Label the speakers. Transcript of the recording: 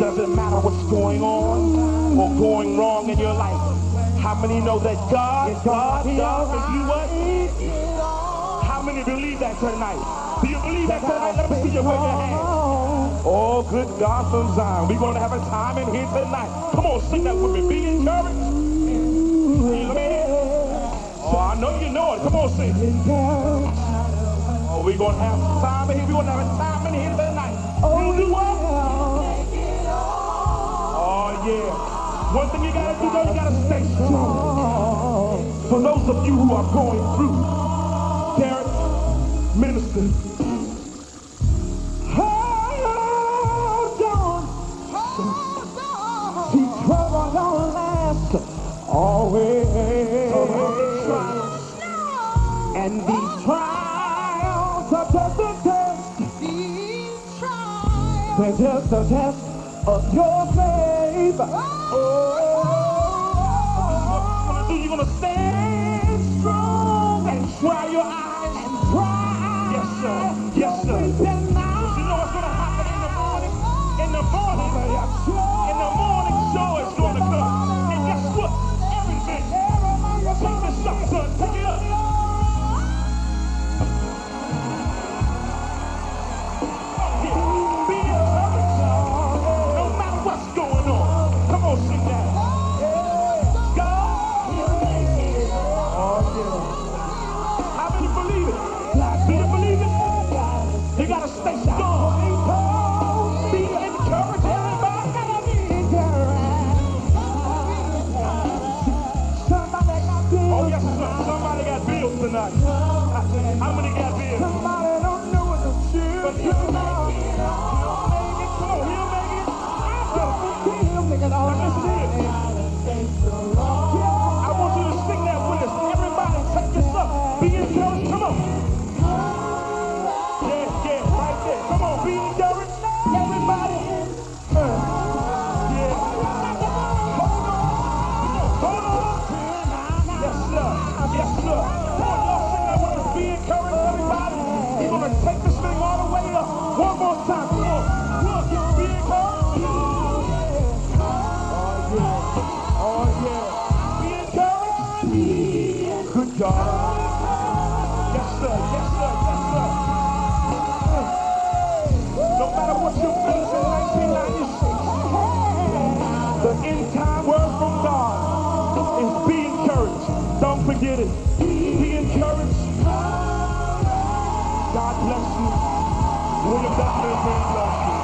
Speaker 1: doesn't matter what's going on or going wrong in your life. How many know that God, God, God will do what? How many believe that tonight? Do you believe that tonight? Let me see you wave your hand. Oh, good God from Zion. We're going to have a time in here tonight. Come on, sing that with me. Be encouraged. I know you know it. Come on, sing. Oh, we're going to have time in here. We're going to have a time in here tonight. You do what? Oh, yeah. One thing you got to do, though, you got to stay strong. For those of you who are going through, Derek, minister, always. And these trials are just a test. They're just a test of your faith. Oh, you're gonna stand Somebody got bills tonight. How many got bills? God. Yes, sir. Yes, sir. Yes, sir. No matter what in 1996, the end time word from God is be encouraged. Don't forget it. Be encouraged. God bless you. William Donovan, bless you.